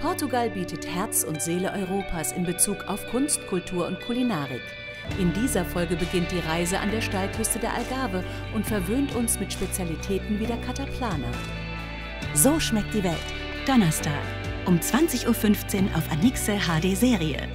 Portugal bietet Herz und Seele Europas in Bezug auf Kunst, Kultur und Kulinarik. In dieser Folge beginnt die Reise an der Steilküste der Algarve und verwöhnt uns mit Spezialitäten wie der Kataplana. So schmeckt die Welt. Donnerstag um 20.15 Uhr auf Anixe HD Serie.